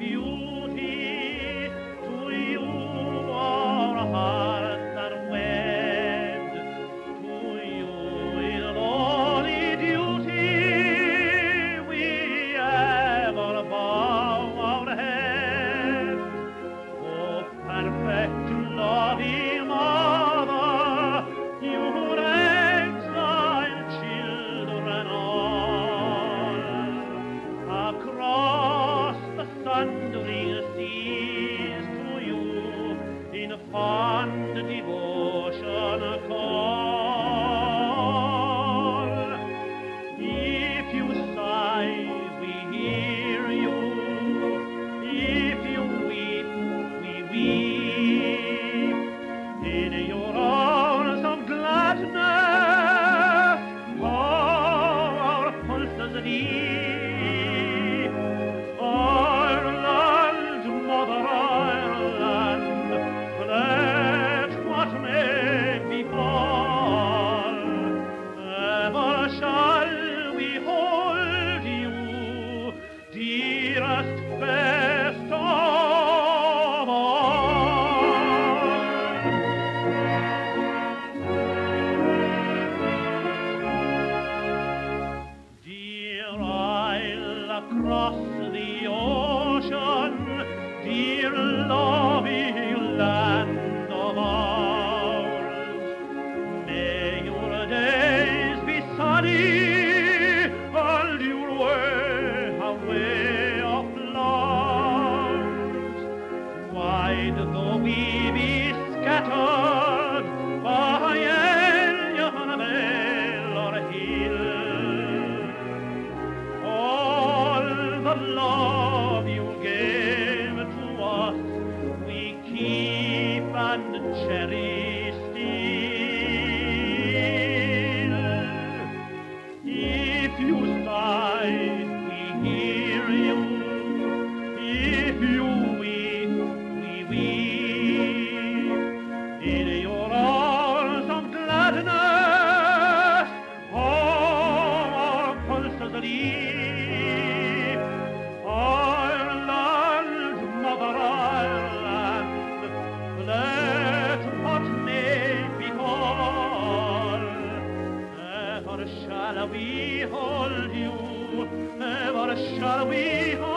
you. across of love you gave to us, we keep and cherish. shall we hold you? Ever shall we hold?